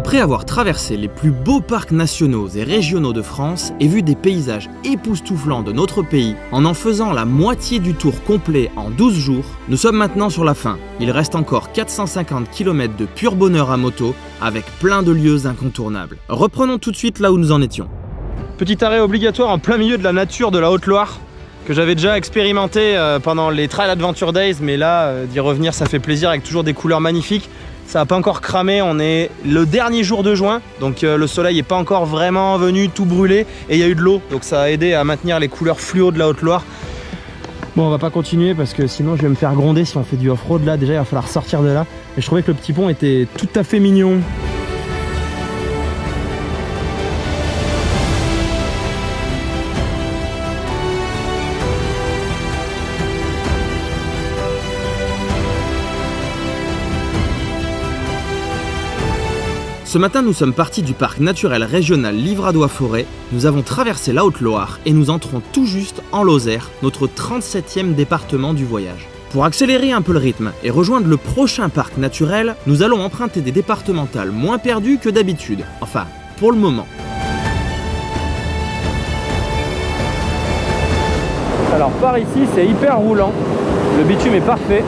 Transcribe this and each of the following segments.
Après avoir traversé les plus beaux parcs nationaux et régionaux de France et vu des paysages époustouflants de notre pays en en faisant la moitié du tour complet en 12 jours, nous sommes maintenant sur la fin. Il reste encore 450 km de pur bonheur à moto avec plein de lieux incontournables. Reprenons tout de suite là où nous en étions. Petit arrêt obligatoire en plein milieu de la nature de la Haute-Loire que j'avais déjà expérimenté euh, pendant les Trail Adventure Days mais là euh, d'y revenir ça fait plaisir avec toujours des couleurs magnifiques ça n'a pas encore cramé, on est le dernier jour de juin, donc euh, le soleil n'est pas encore vraiment venu tout brûler et il y a eu de l'eau, donc ça a aidé à maintenir les couleurs fluo de la Haute-Loire. Bon, on va pas continuer parce que sinon je vais me faire gronder si on fait du off-road là. Déjà, il va falloir sortir de là. Et je trouvais que le petit pont était tout à fait mignon. Ce matin, nous sommes partis du parc naturel régional Livradois-Forêt, nous avons traversé la Haute-Loire et nous entrons tout juste en Lozère, notre 37e département du voyage. Pour accélérer un peu le rythme et rejoindre le prochain parc naturel, nous allons emprunter des départementales moins perdues que d'habitude. Enfin, pour le moment. Alors par ici, c'est hyper roulant. Le bitume est parfait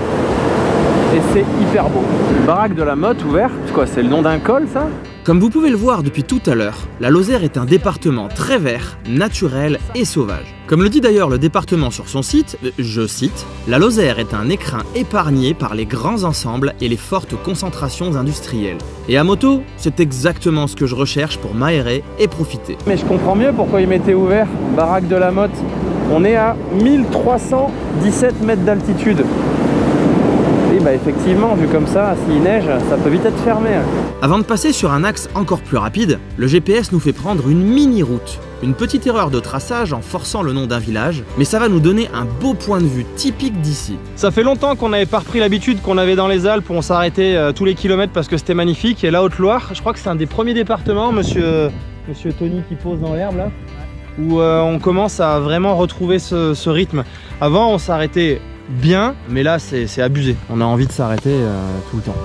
et c'est hyper beau. Baraque de la Motte ouverte, quoi, c'est le nom d'un col ça? Comme vous pouvez le voir depuis tout à l'heure, la Lozère est un département très vert, naturel et sauvage. Comme le dit d'ailleurs le département sur son site, euh, je cite, La Lozère est un écrin épargné par les grands ensembles et les fortes concentrations industrielles. Et à moto, c'est exactement ce que je recherche pour m'aérer et profiter. Mais je comprends mieux pourquoi il m'était ouvert, Baraque de la Motte. On est à 1317 mètres d'altitude bah effectivement, vu comme ça, s'il neige, ça peut vite être fermé. Avant de passer sur un axe encore plus rapide, le GPS nous fait prendre une mini-route. Une petite erreur de traçage en forçant le nom d'un village, mais ça va nous donner un beau point de vue typique d'ici. Ça fait longtemps qu'on n'avait pas repris l'habitude qu'on avait dans les Alpes où on s'arrêtait euh, tous les kilomètres parce que c'était magnifique. Et la Haute-Loire, je crois que c'est un des premiers départements, monsieur, monsieur Tony qui pose dans l'herbe là, où euh, on commence à vraiment retrouver ce rythme. Avant, on s'arrêtait bien, mais là c'est abusé. On a envie de s'arrêter euh, tout le temps.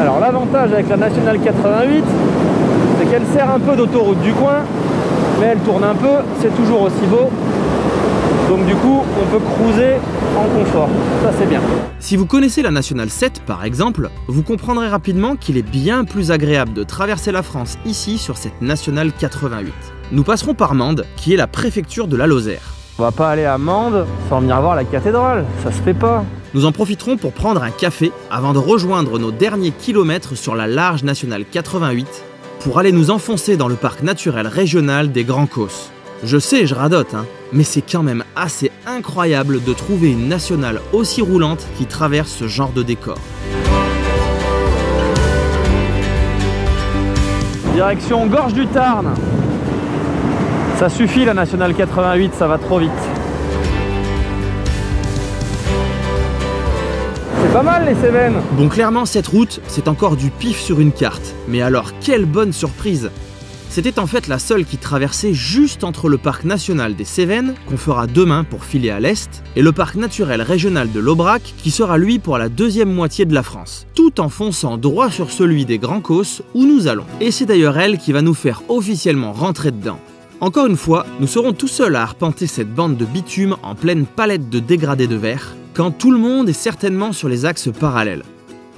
Alors l'avantage avec la Nationale 88, qu'elle sert un peu d'autoroute du coin, mais elle tourne un peu, c'est toujours aussi beau. Donc du coup, on peut cruiser en confort. Ça, c'est bien. Si vous connaissez la Nationale 7, par exemple, vous comprendrez rapidement qu'il est bien plus agréable de traverser la France ici sur cette Nationale 88. Nous passerons par Mende, qui est la préfecture de la Lozère. On va pas aller à Mende sans venir voir la cathédrale, ça se fait pas. Nous en profiterons pour prendre un café avant de rejoindre nos derniers kilomètres sur la large Nationale 88 pour aller nous enfoncer dans le parc naturel régional des Grands Causses. Je sais, je radote, hein, mais c'est quand même assez incroyable de trouver une nationale aussi roulante qui traverse ce genre de décor. Direction Gorge du Tarn. Ça suffit la nationale 88, ça va trop vite. C'est pas mal les Cévennes Bon clairement cette route c'est encore du pif sur une carte. Mais alors quelle bonne surprise C'était en fait la seule qui traversait juste entre le parc national des Cévennes, qu'on fera demain pour filer à l'est, et le parc naturel régional de l'Aubrac, qui sera lui pour la deuxième moitié de la France, tout en fonçant droit sur celui des Grands Causses où nous allons. Et c'est d'ailleurs elle qui va nous faire officiellement rentrer dedans. Encore une fois, nous serons tout seuls à arpenter cette bande de bitume en pleine palette de dégradés de verre, quand tout le monde est certainement sur les axes parallèles.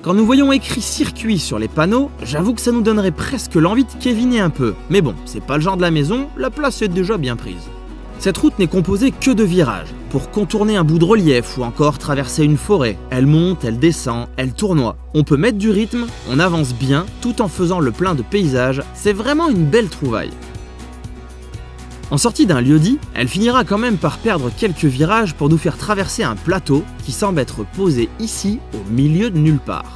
Quand nous voyons écrit circuit sur les panneaux, j'avoue que ça nous donnerait presque l'envie de kéviner un peu. Mais bon, c'est pas le genre de la maison, la place est déjà bien prise. Cette route n'est composée que de virages. Pour contourner un bout de relief ou encore traverser une forêt, elle monte, elle descend, elle tournoie. On peut mettre du rythme, on avance bien tout en faisant le plein de paysages. C'est vraiment une belle trouvaille. En sortie d'un lieu-dit, elle finira quand même par perdre quelques virages pour nous faire traverser un plateau qui semble être posé ici au milieu de nulle part.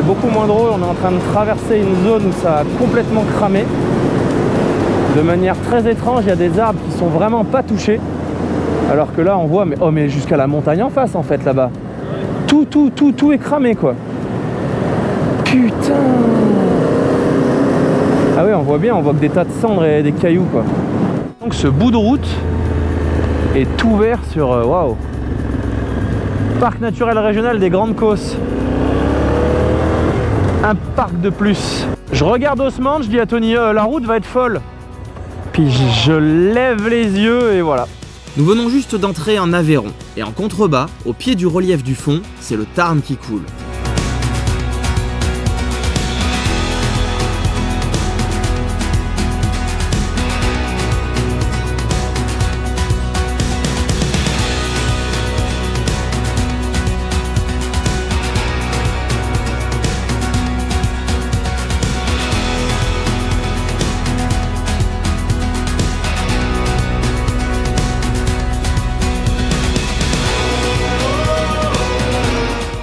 C'est beaucoup moins drôle, on est en train de traverser une zone où ça a complètement cramé. De manière très étrange, il y a des arbres qui sont vraiment pas touchés. Alors que là on voit, mais oh mais jusqu'à la montagne en face en fait là-bas. Tout, tout, tout, tout est cramé quoi. Putain Ah oui on voit bien, on voit que des tas de cendres et des cailloux quoi. Donc ce bout de route est ouvert sur... euh, Waouh Parc naturel régional des Grandes Causses. Un parc de plus. Je regarde Haussmann, je dis à Tony, euh, la route va être folle. Puis je lève les yeux et voilà. Nous venons juste d'entrer en Aveyron, et en contrebas, au pied du relief du fond, c'est le Tarn qui coule.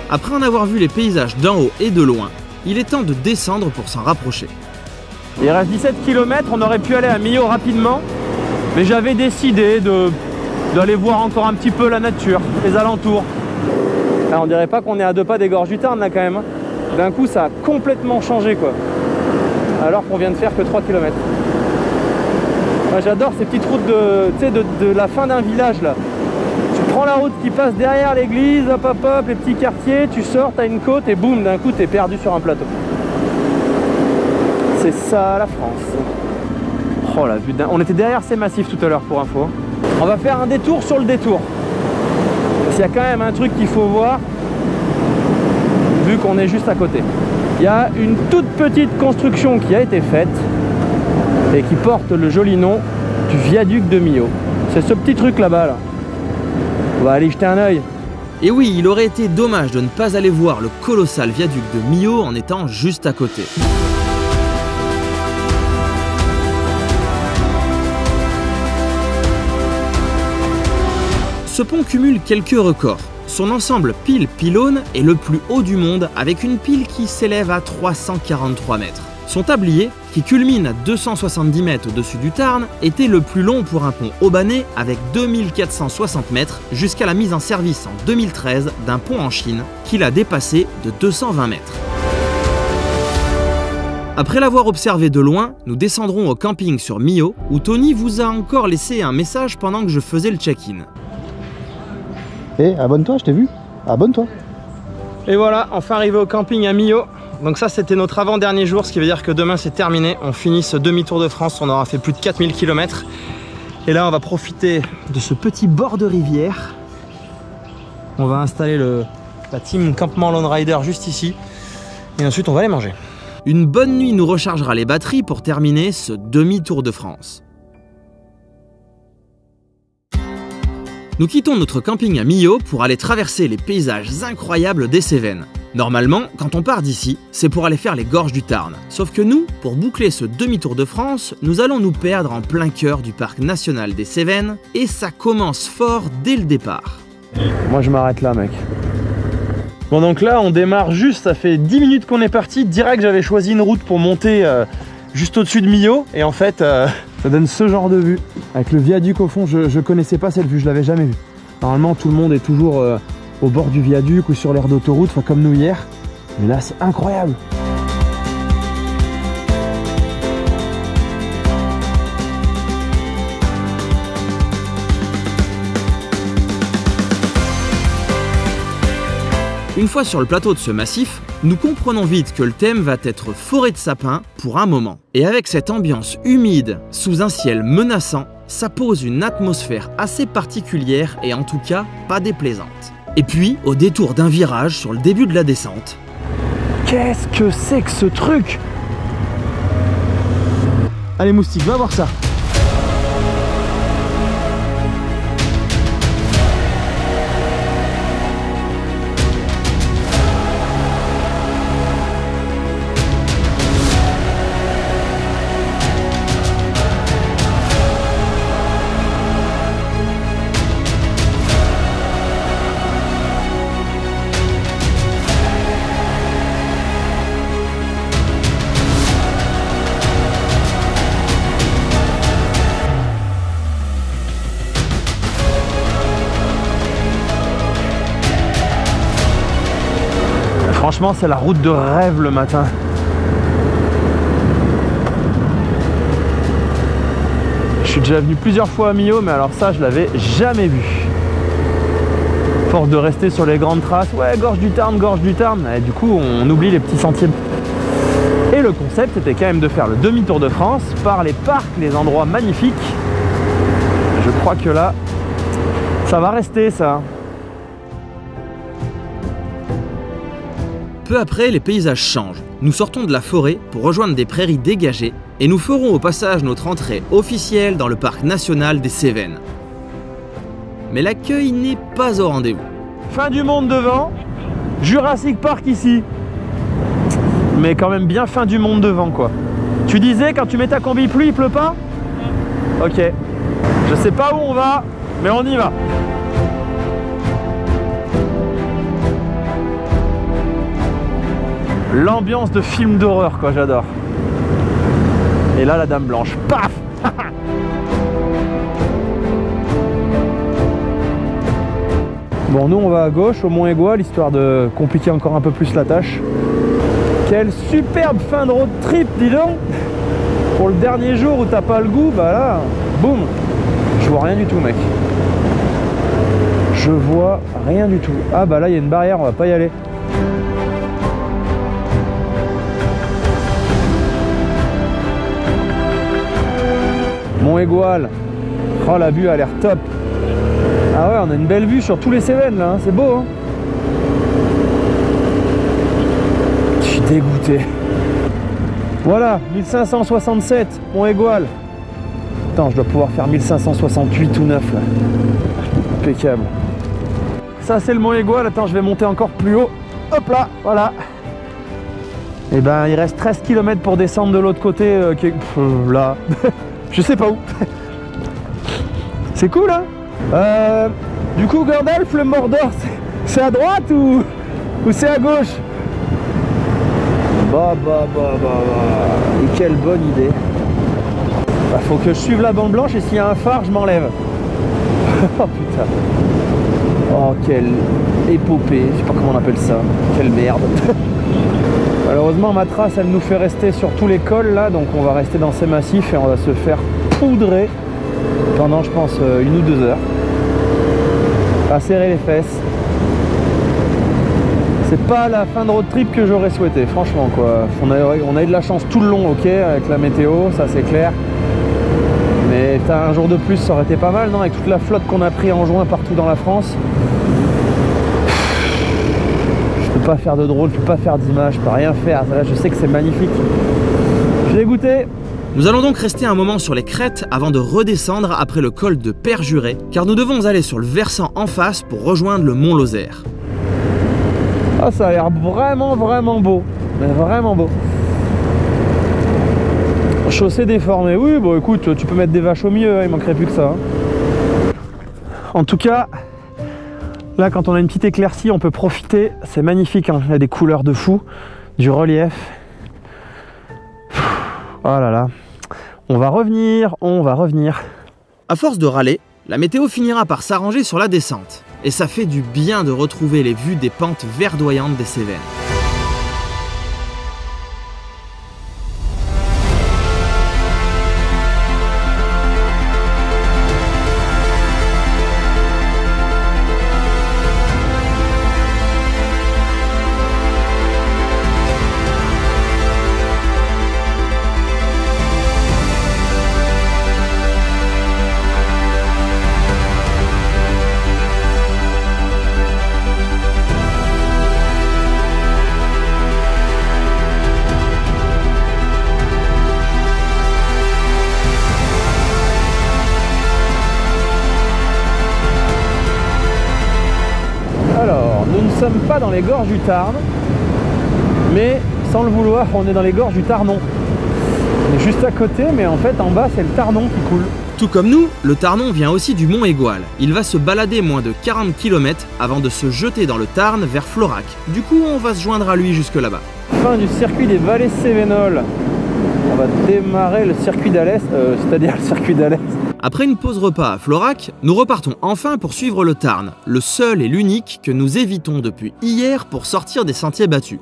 Après en avoir vu les paysages d'en haut et de loin, il est temps de descendre pour s'en rapprocher. Il reste 17 km, on aurait pu aller à Millau rapidement, mais j'avais décidé d'aller voir encore un petit peu la nature, les alentours. Ah, on dirait pas qu'on est à deux pas des gorges du Tarn là quand même. hein. D'un coup ça a complètement changé quoi. Alors qu'on vient de faire que 3 km. J'adore ces petites routes de, de, de la fin d'un village là. Prends la route qui passe derrière l'église, hop hop hop, les petits quartiers, tu sors, t'as une côte et boum, d'un coup t'es perdu sur un plateau. C'est ça la France. Oh la vue On était derrière ces massifs tout à l'heure pour info. On va faire un détour sur le détour. S'il y a quand même un truc qu'il faut voir, vu qu'on est juste à côté. Il y a une toute petite construction qui a été faite et qui porte le joli nom du viaduc de Millau. C'est ce petit truc là-bas là. On va aller jeter un œil. Et oui, il aurait été dommage de ne pas aller voir le colossal viaduc de Millau en étant juste à côté. Ce pont cumule quelques records. Son ensemble pile-pylône est le plus haut du monde avec une pile qui s'élève à 343 mètres. Son tablier, qui culmine à 270 mètres au-dessus du Tarn, était le plus long pour un pont aubané avec 2460 mètres jusqu'à la mise en service en 2013 d'un pont en Chine qui l'a dépassé de 220 mètres. Après l'avoir observé de loin, nous descendrons au camping sur Millau où Tony vous a encore laissé un message pendant que je faisais le check-in. Eh, abonne-toi, je t'ai vu. Abonne-toi. Et voilà, enfin arrivé au camping à Millau. Donc ça c'était notre avant-dernier jour, ce qui veut dire que demain c'est terminé. On finit ce demi-tour de France, on aura fait plus de 4000 km. Et là on va profiter de ce petit bord de rivière. On va installer le, la team Campement Lone Rider juste ici. Et ensuite on va aller manger. Une bonne nuit nous rechargera les batteries pour terminer ce demi-tour de France. Nous quittons notre camping à Millau pour aller traverser les paysages incroyables des Cévennes. Normalement, quand on part d'ici, c'est pour aller faire les gorges du Tarn. Sauf que nous, pour boucler ce demi-tour de France, nous allons nous perdre en plein cœur du parc national des Cévennes, et ça commence fort dès le départ. Moi je m'arrête là mec. Bon donc là on démarre juste, ça fait 10 minutes qu'on est parti. Direct j'avais choisi une route pour monter euh, juste au-dessus de Millau. Et en fait euh, ça donne ce genre de vue. Avec le viaduc au fond, je, je connaissais pas cette vue, je l'avais jamais vue. Normalement tout le monde est toujours euh, au bord du viaduc ou sur l'aire d'autoroute, comme nous hier. Mais là c'est incroyable. Une fois sur le plateau de ce massif, nous comprenons vite que le thème va être forêt de sapins pour un moment. Et avec cette ambiance humide, sous un ciel menaçant, ça pose une atmosphère assez particulière et en tout cas pas déplaisante. Et puis, au détour d'un virage sur le début de la descente, Qu'est-ce que c'est que ce truc? Allez moustique, va voir ça. Franchement, c'est la route de rêve le matin. Je suis déjà venu plusieurs fois à Millau, mais alors ça, je l'avais jamais vu. Force de rester sur les grandes traces, ouais, gorge du Tarn, gorge du Tarn, et du coup, on oublie les petits sentiers. Et le concept, c'était quand même de faire le demi-tour de France par les parcs, les endroits magnifiques. Je crois que là, ça va rester ça. Peu après, les paysages changent. Nous sortons de la forêt pour rejoindre des prairies dégagées et nous ferons au passage notre entrée officielle dans le parc national des Cévennes. Mais l'accueil n'est pas au rendez-vous. Fin du monde devant, Jurassic Park ici. Mais quand même bien fin du monde devant quoi. Tu disais quand tu mets ta combi pluie, il pleut pas? Ok. Je sais pas où on va, mais on y va. L'ambiance de film d'horreur quoi, j'adore. Et là la dame blanche, paf Bon nous on va à gauche au Mont Aigoual histoire de compliquer encore un peu plus la tâche. Quelle superbe fin de road trip dis donc Pour le dernier jour où t'as pas le goût, bah là, boum Je vois rien du tout mec. Je vois rien du tout. Ah bah là il y a une barrière, on va pas y aller. Mont Aigoual. Oh la vue a l'air top. Ah ouais, on a une belle vue sur tous les Cévennes là, hein. c'est beau. Hein Je suis dégoûté. Voilà, 1567, Mont Aigoual. Attends, je dois pouvoir faire 1568 ou 9 là. Impeccable. Ça c'est le Mont Aigoual, attends, je vais monter encore plus haut. Hop là, voilà. Et ben il reste 13 km pour descendre de l'autre côté, euh, là. je sais pas où. c'est cool hein Euh, Du coup Gandalf, le Mordor, c'est- à droite ou, ou c'est à gauche? Bah bah bah bah bah. Et quelle bonne idée. Bah, faut que je suive la bande blanche et s'il y a un phare, je m'enlève. oh putain. Oh quelle épopée, je sais pas comment on appelle ça. Quelle merde. Malheureusement ma trace elle nous fait rester sur tous les cols là, donc on va rester dans ces massifs et on va se faire poudrer pendant je pense euh, une ou deux heures. À serrer les fesses. C'est pas la fin de road trip que j'aurais souhaité, franchement quoi. On a, eu de la chance tout le long, ok, avec la météo, ça c'est clair. Mais un jour de plus, ça aurait été pas mal, non Avec toute la flotte qu'on a pris en juin partout dans la France. Peux pas faire de drone, je peux pas faire d'image, je peux rien faire. Là, je sais que c'est magnifique. Je dégoûté. Nous allons donc rester un moment sur les crêtes avant de redescendre après le col de Perjuré, car nous devons aller sur le versant en face pour rejoindre le mont Lozère. Ah, ça a l'air vraiment, vraiment beau. Mais vraiment beau. Chaussée déformée. Oui, bon, écoute, tu peux mettre des vaches au milieu, hein, il manquerait plus que ça. hein. En tout cas, là, quand on a une petite éclaircie, on peut profiter. C'est magnifique, hein. il y a des couleurs de fou, du relief. Oh là là. On va revenir, on va revenir. À force de râler, la météo finira par s'arranger sur la descente. Et ça fait du bien de retrouver les vues des pentes verdoyantes des Cévennes. Sommes pas dans les gorges du Tarn, mais sans le vouloir, on est dans les gorges du Tarnon. On est juste à côté, mais en fait, en bas, c'est le Tarnon qui coule. Tout comme nous, le Tarnon vient aussi du mont Aigoual. Il va se balader moins de 40 km avant de se jeter dans le Tarn vers Florac. Du coup, on va se joindre à lui jusque là-bas. Fin du circuit des vallées Cévenol. On va démarrer le circuit d'Alès, euh, c'est-à-dire le circuit d'Alès. Après une pause repas à Florac, nous repartons enfin pour suivre le Tarn, le seul et l'unique que nous évitons depuis hier pour sortir des sentiers battus.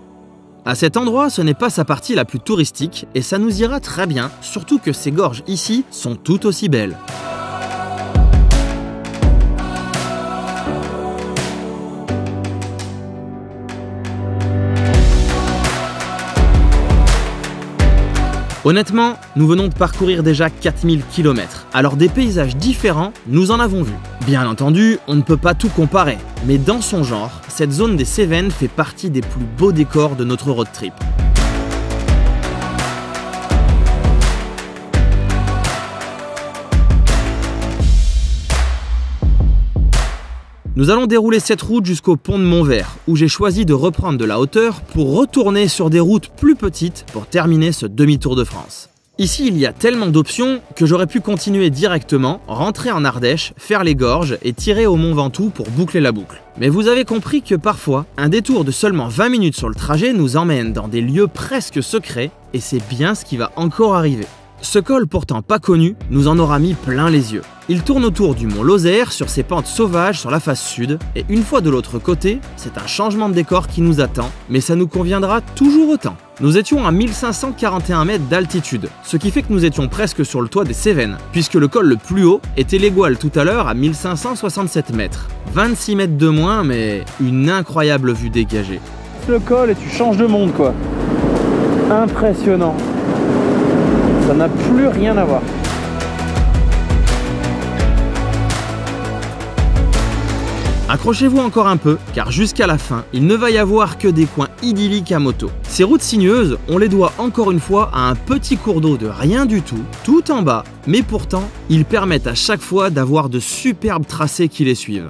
À cet endroit, ce n'est pas sa partie la plus touristique et ça nous ira très bien, surtout que ces gorges ici sont tout aussi belles. Honnêtement, nous venons de parcourir déjà 4000 km, alors des paysages différents, nous en avons vu. Bien entendu, on ne peut pas tout comparer, mais dans son genre, cette zone des Cévennes fait partie des plus beaux décors de notre road trip. Nous allons dérouler cette route jusqu'au pont de Montvert, où j'ai choisi de reprendre de la hauteur pour retourner sur des routes plus petites pour terminer ce demi-tour de France. Ici, il y a tellement d'options que j'aurais pu continuer directement, rentrer en Ardèche, faire les gorges et tirer au Mont Ventoux pour boucler la boucle. Mais vous avez compris que parfois, un détour de seulement 20 minutes sur le trajet nous emmène dans des lieux presque secrets, et c'est bien ce qui va encore arriver. Ce col pourtant pas connu nous en aura mis plein les yeux. Il tourne autour du mont Lozère sur ses pentes sauvages sur la face sud, et une fois de l'autre côté, c'est un changement de décor qui nous attend, mais ça nous conviendra toujours autant. Nous étions à 1541 mètres d'altitude, ce qui fait que nous étions presque sur le toit des Cévennes, puisque le col le plus haut était l'égoile tout à l'heure à 1567 mètres. 26 mètres de moins, mais une incroyable vue dégagée. Le col et tu changes de monde quoi. Impressionnant. Ça n'a plus rien à voir. Accrochez-vous encore un peu, car jusqu'à la fin, il ne va y avoir que des coins idylliques à moto. Ces routes sinueuses, on les doit encore une fois à un petit cours d'eau de rien du tout, tout en bas, mais pourtant, ils permettent à chaque fois d'avoir de superbes tracés qui les suivent.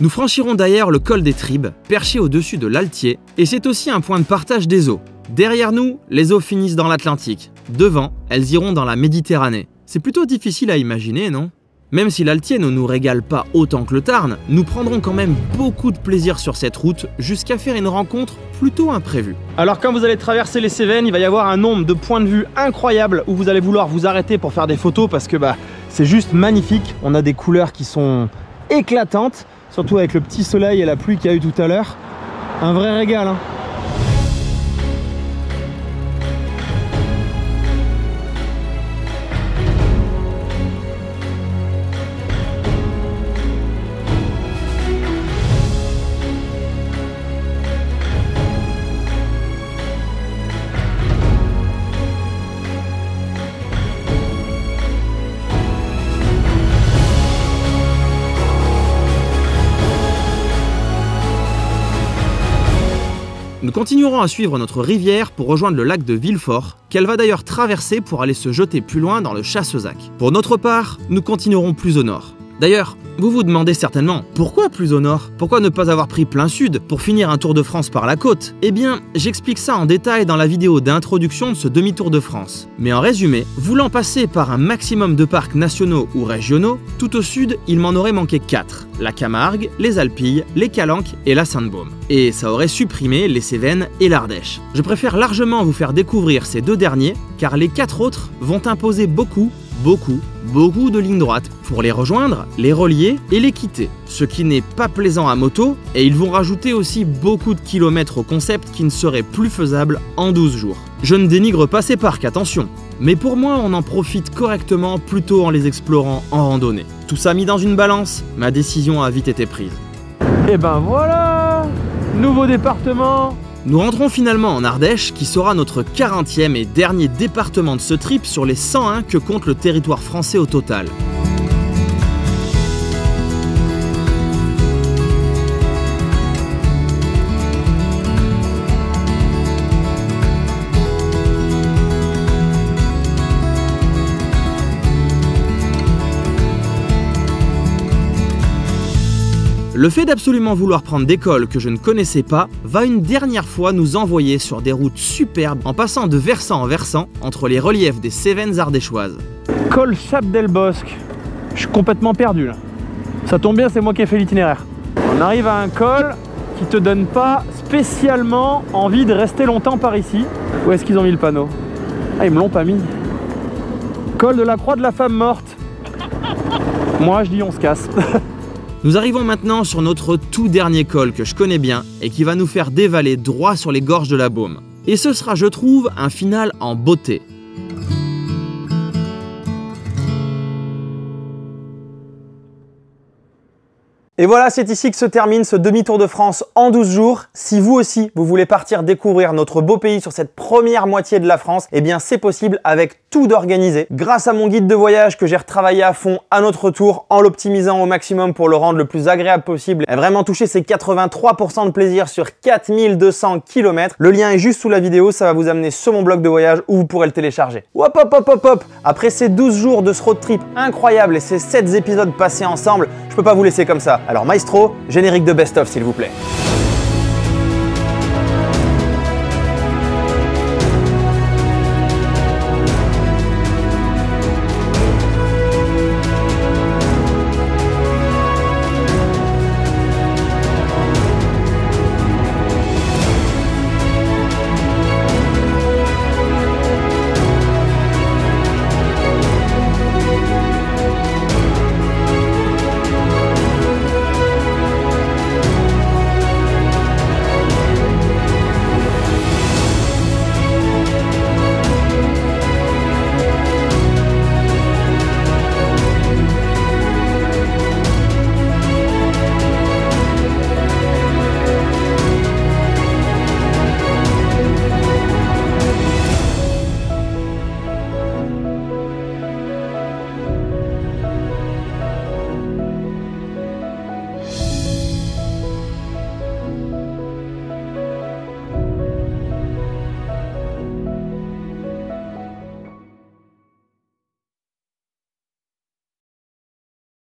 Nous franchirons d'ailleurs le col des Tribes, perché au-dessus de l'Altier, et c'est aussi un point de partage des eaux. Derrière nous, les eaux finissent dans l'Atlantique. Devant, elles iront dans la Méditerranée. C'est plutôt difficile à imaginer, non? Même si l'Altier ne nous régale pas autant que le Tarn, nous prendrons quand même beaucoup de plaisir sur cette route jusqu'à faire une rencontre plutôt imprévue. Alors quand vous allez traverser les Cévennes, il va y avoir un nombre de points de vue incroyables où vous allez vouloir vous arrêter pour faire des photos parce que bah, c'est juste magnifique. On a des couleurs qui sont éclatantes, surtout avec le petit soleil et la pluie qu'il y a eu tout à l'heure. Un vrai régal. Hein. Continuerons à suivre notre rivière pour rejoindre le lac de Villefort, qu'elle va d'ailleurs traverser pour aller se jeter plus loin dans le Chassezac. Pour notre part, nous continuerons plus au nord. D'ailleurs, vous vous demandez certainement pourquoi plus au nord? Pourquoi ne pas avoir pris plein sud pour finir un Tour de France par la côte? Eh bien, j'explique ça en détail dans la vidéo d'introduction de ce demi-tour de France. Mais en résumé, voulant passer par un maximum de parcs nationaux ou régionaux, tout au sud, il m'en aurait manqué 4. La Camargue, les Alpilles, les Calanques et la Sainte-Baume. Et ça aurait supprimé les Cévennes et l'Ardèche. Je préfère largement vous faire découvrir ces deux derniers, car les quatre autres vont imposer beaucoup beaucoup, beaucoup de lignes droites pour les rejoindre, les relier et les quitter. Ce qui n'est pas plaisant à moto, et ils vont rajouter aussi beaucoup de kilomètres au concept qui ne serait plus faisable en 12 jours. Je ne dénigre pas ces parcs, attention, mais pour moi on en profite correctement plutôt en les explorant en randonnée. Tout ça mis dans une balance, ma décision a vite été prise. Et ben voilà Nouveau département nous rentrons finalement en Ardèche, qui sera notre 40e et dernier département de ce trip sur les 101 que compte le territoire français au total. Le fait d'absolument vouloir prendre des cols que je ne connaissais pas va une dernière fois nous envoyer sur des routes superbes en passant de versant en versant entre les reliefs des Cévennes ardéchoises. Col Chap-del-Bosque. Je suis complètement perdu là. Ça tombe bien, c'est moi qui ai fait l'itinéraire. On arrive à un col qui te donne pas spécialement envie de rester longtemps par ici. Où est-ce qu'ils ont mis le panneau? Ah, ils me l'ont pas mis. Col de la Croix de la Femme Morte. Moi je dis on se casse. Nous arrivons maintenant sur notre tout dernier col que je connais bien et qui va nous faire dévaler droit sur les gorges de la Baume. Et ce sera, je trouve, un final en beauté. Et voilà, c'est ici que se termine ce demi-tour de France en 12 jours. Si vous aussi, vous voulez partir découvrir notre beau pays sur cette première moitié de la France, eh bien c'est possible avec tout d'organisé. Grâce à mon guide de voyage que j'ai retravaillé à fond à notre tour en l'optimisant au maximum pour le rendre le plus agréable possible et vraiment toucher ces 83% de plaisir sur 4200 km. Le lien est juste sous la vidéo, ça va vous amener sur mon blog de voyage où vous pourrez le télécharger. Hop hop hop hop hop Après ces 12 jours de ce road trip incroyable et ces 7 épisodes passés ensemble, je peux pas vous laisser comme ça. Alors maestro, générique de best-of s'il vous plaît.